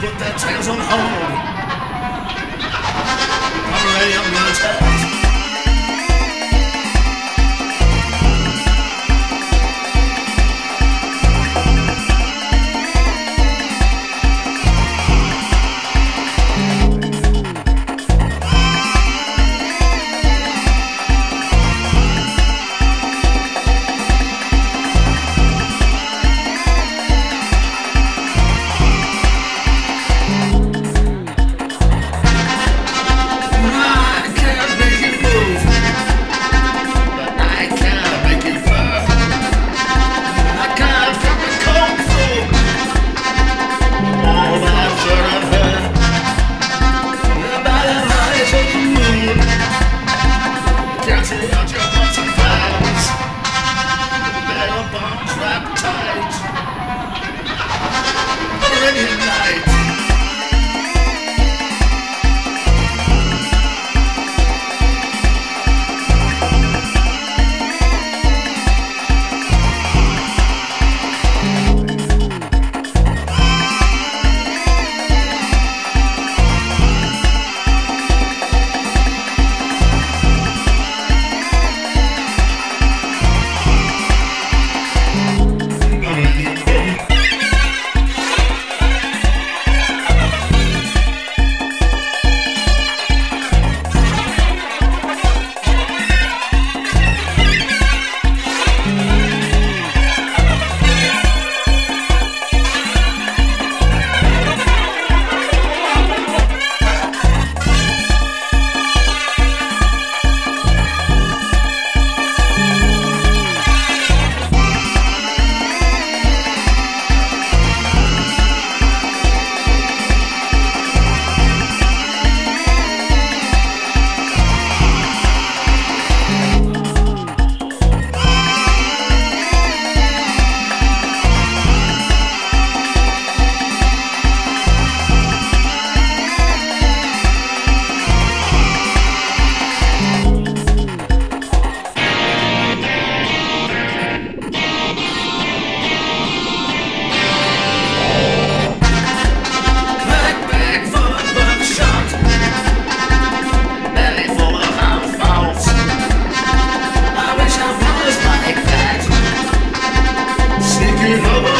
put their tails on hold. I'm ready, I'm gonna tell. is over.